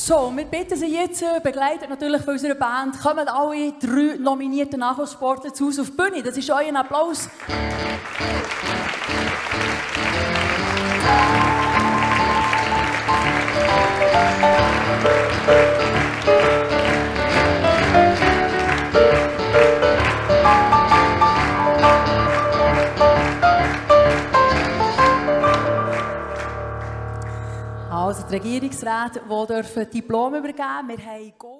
So, wir bitten Sie jetzt, begleitet natürlich von unserer Band, kommen alle drei nominierten Nachwuchssportler zu uns auf die Bühne. Das ist euer Applaus. Also die Regierungsräte, die dürfen Diplom übergeben. Wir haben.